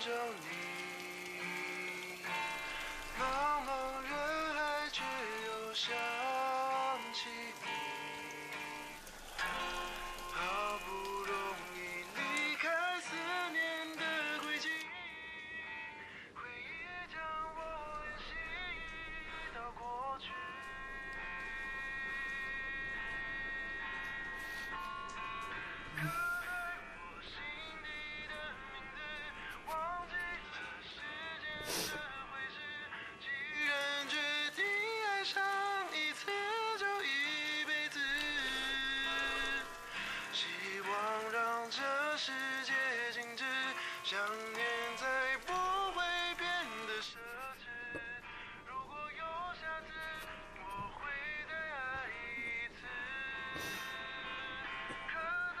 找你。茫茫人海，却又想起你。好不容易离开思念的轨迹，回忆将我联系到过去。刻在我心底的名字，忘记了时间的轨迹。既然决定爱上一次，就一辈子。希望让这世界静止，想念再不会变得奢侈。如果有下次，我会再爱一次。刻在